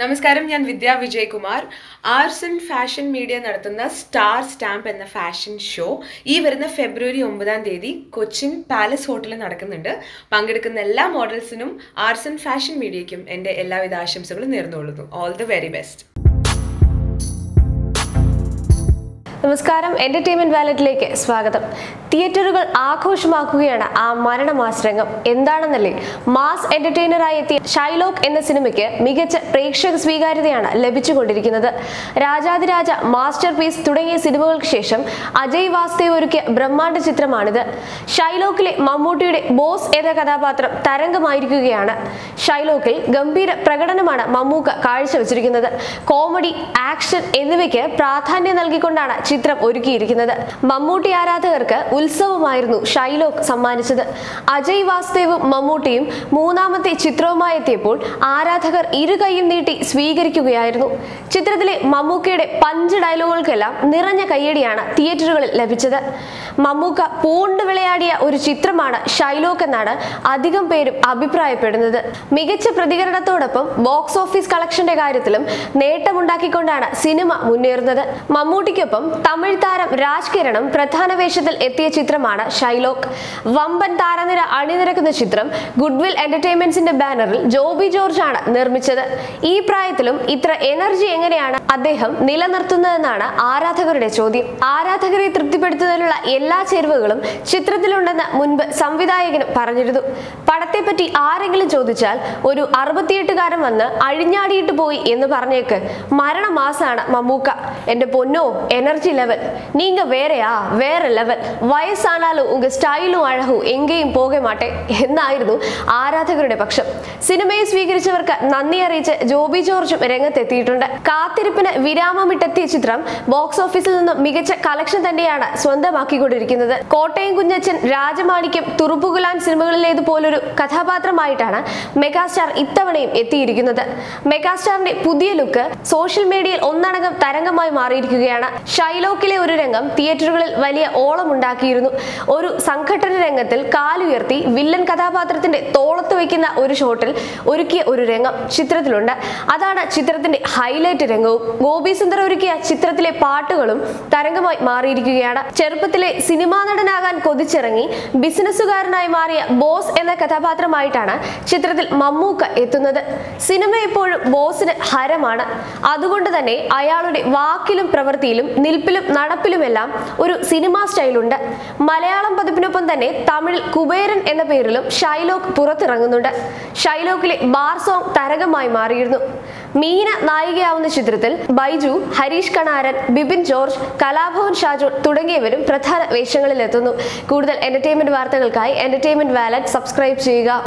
നമസ്കാരം ഞാൻ Vidya Vijayakumar. ആർസൺ fashion media നടത്തുന്ന സ്റ്റാർ സ്റ്റാമ്പ് എന്ന ഫാഷൻ ഷോ ഈ വരുന്ന ഫെബ്രുവരി ഒമ്പതാം തീയതി കൊച്ചിൻ പാലസ് ഹോട്ടലിൽ നടക്കുന്നുണ്ട്. പങ്കെടുക്കുന്ന എല്ലാ മോഡൽസിനും ആർസൺ ഫാഷൻ മീഡിയയ്ക്കും എന്റെ എല്ലാവിധ ആശംസകളും നേർന്നുകൊള്ളുന്നു. ഓൾ ദി വെരി ബെസ്റ്റ് നമസ്കാരം. എന്റർടൈൻമെന്റ് വാലറ്റിലേക്ക് സ്വാഗതം. തിയേറ്ററുകൾ ആഘോഷമാക്കുകയാണ് ആ മരണമാശ്രംഗം. എന്താണെന്നല്ലേ? മാസ് എന്റർടൈനറായി എത്തിയ ഷൈലോക്ക് എന്ന സിനിമയ്ക്ക് മികച്ച പ്രേക്ഷക സ്വീകാര്യതയാണ് ലഭിച്ചുകൊണ്ടിരിക്കുന്നത്. രാജാതിരാജ മാസ്റ്റർ പീസ് തുടങ്ങിയ സിനിമകൾക്ക് ശേഷം അജയ് വാസ്തേവ് ഒരുക്കിയ ബ്രഹ്മാണ്ഡ ചിത്രമാണിത്. ഷൈലോക്കിലെ മമ്മൂട്ടിയുടെ ബോസ് എന്ന കഥാപാത്രം തരംഗമായിരിക്കുകയാണ്. ഷൈലോക്കിൽ ഗംഭീര പ്രകടനമാണ് മമ്മൂക്ക കാഴ്ചവെച്ചിരിക്കുന്നത്. കോമഡി ആക്ഷൻ എന്നിവയ്ക്ക് പ്രാധാന്യം നൽകിക്കൊണ്ടാണ് ചിത്രം ഒരുക്കിയിരിക്കുന്നത്. മമ്മൂട്ടി ആരാധകർക്ക് ഉത്സവമായിരുന്നു ഷൈലോക്ക് സമ്മാനിച്ചത്. അജയ് വാസ്തേവും മമ്മൂട്ടിയും മൂന്നാമത്തെ ചിത്രവുമായി എത്തിയപ്പോൾ ആരാധകർ ഇരുകൈയും നീട്ടി സ്വീകരിക്കുകയായിരുന്നു. ചിത്രത്തിലെ മമ്മൂക്കയുടെ പഞ്ച് ഡയലോഗുകൾക്കെല്ലാം നിറഞ്ഞ കയ്യടിയാണ് തിയേറ്ററുകളിൽ ലഭിച്ചത്. മമ്മൂക്ക പൂണ്ട് വിളയാടിയ ഒരു ചിത്രമാണ് ഷൈലോക്ക് എന്നാണ് അധികം പേരും അഭിപ്രായപ്പെടുന്നത്. മികച്ച പ്രതികരണത്തോടൊപ്പം ബോക്സ് ഓഫീസ് കളക്ഷന്റെ കാര്യത്തിലും നേട്ടമുണ്ടാക്കിക്കൊണ്ടാണ് സിനിമ മുന്നേറുന്നത്. മമ്മൂട്ടിക്കൊപ്പം തമിഴ് താരം രാജ് കിരണും പ്രധാന വേഷത്തിൽ എത്തിയ ചിത്രമാണ് ഷൈലോക്ക്. വമ്പൻ താരനിര അണിനിരക്കുന്ന ചിത്രം ഗുഡ്വിൽ എന്റർടൈൻമെന്റ്സിന്റെ ബാനറിൽ ജോബി ജോർജ് ആണ് നിർമ്മിച്ചത്. ഈ പ്രായത്തിലും ഇത്ര എനർജി എങ്ങനെയാണ് അദ്ദേഹം നിലനിർത്തുന്നതെന്നാണ് ആരാധകരുടെ ചോദ്യം. ആരാധകരെ തൃപ്തിപ്പെടുത്തുന്നതിനുള്ള എല്ലാ ചേരുവകളും ചിത്രത്തിലുണ്ടെന്ന് മുൻപ് സംവിധായകനും പറഞ്ഞിരുന്നു. പടത്തെപ്പറ്റി ആരെങ്കിലും ചോദിച്ചാൽ ഒരു അറുപത്തിയെട്ടുകാരൻ വന്ന് അഴിഞ്ഞാടിയിട്ട് പോയി എന്ന് പറഞ്ഞേക്ക് മരണമാസാണ് മമ്മൂക്ക. എന്റെ പൊന്നോ എനർജി ലെവൽ നീങ്ക വേറെയാ വേറെ ലെവൽ വയസ്സാണാലും ഉങ്ക സ്റ്റൈലും അഴകും എങ്കെയും പോകെ മാട്ടെ എന്നായിരുന്നു ആരാധകരുടെ പക്ഷം. സിനിമയെ സ്വീകരിച്ചവർക്ക് നന്ദി അറിയിച്ച് ജോബി ജോർജും രംഗത്തെത്തിയിട്ടുണ്ട്. കാത്തിരിപ്പിന് വിരാമമിട്ടെത്തിയ ചിത്രം ബോക്സ് ഓഫീസിൽ നിന്നും മികച്ച കളക്ഷൻ തന്നെയാണ് സ്വന്തമാക്കിക്കൊണ്ടിരിക്കുന്നത്. കോട്ടയം കുഞ്ഞച്ചൻ രാജമാണിക്യം തുറുപ്പുകുലാൻ സിനിമകളിലേതുപോലൊരു കഥാപാത്രമായിട്ടാണ് മെഗാസ്റ്റാർ ഇത്തവണയും എത്തിയിരിക്കുന്നത്. മെഗാസ്റ്റാറിന്റെ പുതിയ ലുക്ക് സോഷ്യൽ മീഡിയയിൽ ഒന്നടങ്കം തരംഗമായി മാറിയിരിക്കുകയാണ്. ഷൈലോക്കിലെ ഒരു രംഗം തിയേറ്ററുകളിൽ വലിയ ഓളമുണ്ടാക്കിയിരുന്നു. ഒരു സംഘടന രംഗത്തിൽ കാലുയർത്തി വില്ലൻ കഥാപാത്രത്തിന്റെ തോളത്ത് വയ്ക്കുന്ന ഒരു ഷോട്ടിൽ ഒരുക്കിയ ഒരു രംഗം ചിത്രത്തിലുണ്ട്. അതാണ് ചിത്രത്തിന്റെ ഹൈലൈറ്റ് രംഗവും. ഗോപി സുന്ദർ ഒരുക്കിയ ചിത്രത്തിലെ പാട്ടുകളും തരംഗമായി മാറിയിരിക്കുകയാണ്. ചെറുപ്പത്തിലെ സിനിമാ നടനാകാൻ കൊതിച്ചിറങ്ങി ബിസിനസ്സുകാരനായി മാറിയ ബോസ് എന്ന കഥാപാത്രമായിട്ടാണ് ചിത്രത്തിൽ മമ്മൂക്ക എത്തുന്നത്. സിനിമ എപ്പോഴും ബോസിന് ഹരമാണ്. അതുകൊണ്ട് തന്നെ അയാളുടെ വാക്കിലും പ്രവൃത്തിയിലും നിൽപ്പിലും നടപ്പിലുമെല്ലാം ഒരു സിനിമാ സ്റ്റൈലുണ്ട്. മലയാളം പതിപ്പിനൊപ്പം തന്നെ തമിഴിൽ കുബേരൻ എന്ന പേരിലും ഷൈലോക്ക് പുറത്തിറങ്ങുന്നുണ്ട്. ഷൈലോക്കിലെ ബാർ സോങ് തരകമായി മാറിയിരുന്നു. മീന നായികയാവുന്ന ചിത്രത്തിൽ ബൈജു ഹരീഷ് കണാരൻ ബിപിൻ ജോർജ് കലാഭവൻ ഷാജു തുടങ്ങിയവരും പ്രധാന വേഷങ്ങളിലെത്തുന്നു. കൂടുതൽ എന്റർടൈൻമെന്റ് വാർത്തകൾക്കായി എന്റർടൈൻമെന്റ് വാലറ്റ് സബ്സ്ക്രൈബ് ചെയ്യുക.